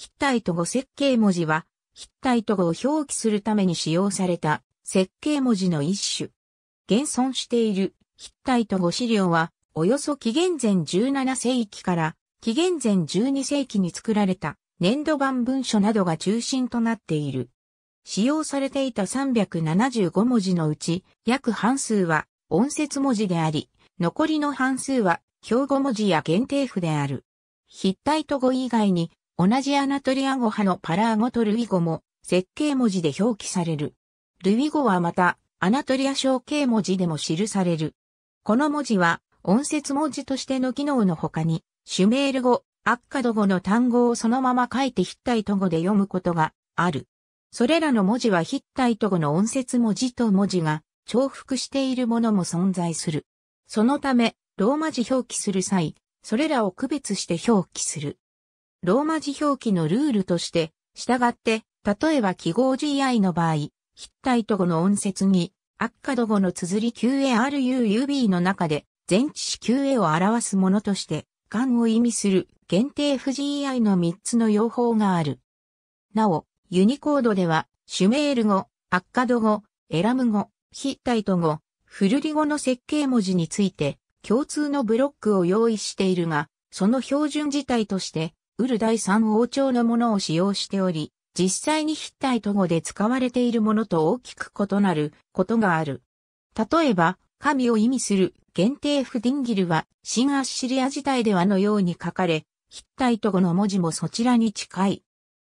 ヒッタイト語設計文字は、ヒッタイト語を表記するために使用された設計文字の一種。現存しているヒッタイト語資料は、およそ紀元前17世紀から紀元前12世紀に作られた粘土板文書などが中心となっている。使用されていた375文字のうち約半数は音節文字であり、残りの半数は標語文字や限定符である。ヒッタイト語以外に同じアナトリア語派のパラー語とルイ語も設計文字で表記される。ルイ語はまたアナトリア象形文字でも記される。この文字は音節文字としての機能の他にシュメール語、アッカド語の単語をそのまま書いてヒッタイト語で読むことがある。それらの文字はヒッタイト語の音節文字と文字が重複しているものも存在する。そのため、ローマ字表記する際、それらを区別して表記する。ローマ字表記のルールとして、従って、例えば記号 GI の場合、ヒッタイト語の音節に、アッカド語の綴り QARUUB の中で、前置詞 QA を表すものとして、間を意味する限定 FGI の3つの用法がある。なお、ユニコードでは、シュメール語、アッカド語、エラム語、ヒッタイト語、フルリ語の設計文字について、共通のブロックを用意しているが、その標準自体として、ウル第三王朝のものを使用しており、実際にヒッタイト語で使われているものと大きく異なることがある。例えば、神を意味する限定フディンギルは、新アッシリア時代ではのように書かれ、ヒッタイト語の文字もそちらに近い。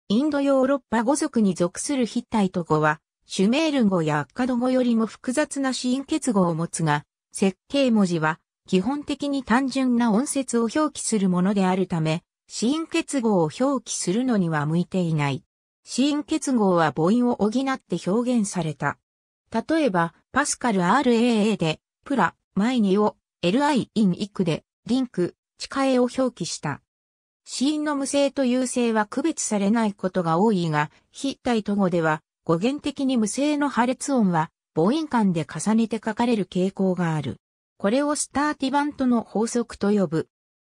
インドヨーロッパ語族に属するヒッタイト語は、シュメール語やアッカド語よりも複雑な子音結語を持つが、設計文字は基本的に単純な音節を表記するものであるため、子音結合を表記するのには向いていない。子音結合は母音を補って表現された。例えば、パスカル RAA で、プラ、前にを、LI インイクで、リンク、近えを表記した。子音の無声と有声は区別されないことが多いが、ヒッタイト語では、語源的に無声の破裂音は、母音間で重ねて書かれる傾向がある。これをスターティバントの法則と呼ぶ。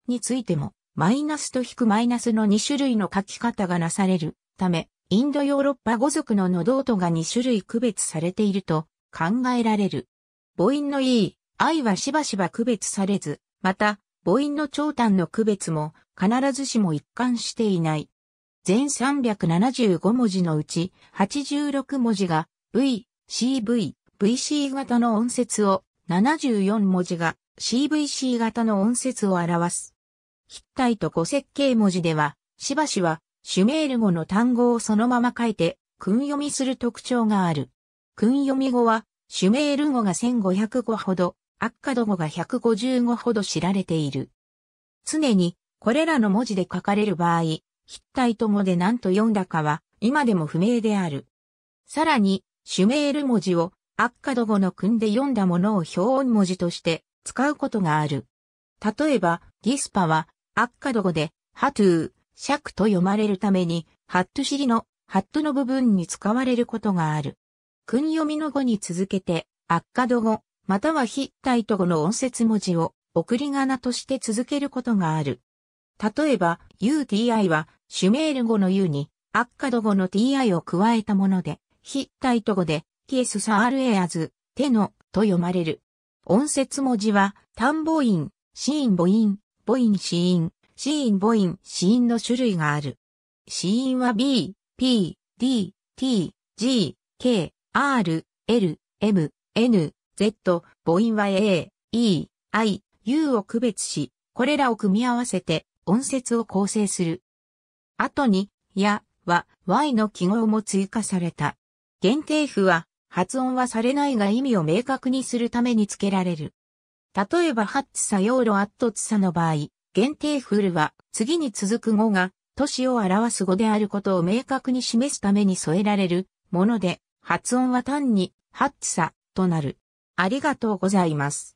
についても、マイナスと引くマイナスの2種類の書き方がなされるため、インドヨーロッパ語族のノドートが2種類区別されていると考えられる。母音の E、I はしばしば区別されず、また、母音の長短の区別も必ずしも一貫していない。全375文字のうち86文字が V、CV、VC 型の音節を74文字が CVC 型の音節を表す。ヒッタイト語設計文字では、しばしば、シュメール語の単語をそのまま書いて、訓読みする特徴がある。訓読み語は、シュメール語が1500語ほど、アッカド語が150語ほど知られている。常に、これらの文字で書かれる場合、ヒッタイト語で何と読んだかは、今でも不明である。さらに、シュメール文字を、アッカド語の訓で読んだものを表音文字として使うことがある。例えば、ディスパは、アッカド語で、ハトゥー、シャクと読まれるために、ハットゥシリの、ハットゥの部分に使われることがある。訓読みの語に続けて、アッカド語、またはヒッタイト語の音節文字を、送り仮名として続けることがある。例えば、UTI は、シュメール語の U に、アッカド語の TI を加えたもので、ヒッタイト語で、キエスサールエアズ、テノ、と読まれる。音節文字は、単母音、シーン母音、母音子音、シーン母音、子音の種類がある。子音は B、P、D、T、G、K、R、L、M、N、Z、母音は A、E、I、U を区別し、これらを組み合わせて音節を構成する。後に、や、は、Y の記号も追加された。限定符は発音はされないが意味を明確にするために付けられる。例えばハッツサヨーロアットツサの場合、限定フルは次に続く語が都市を表す語であることを明確に示すために添えられるもので、発音は単にハッツサとなる。ありがとうございます。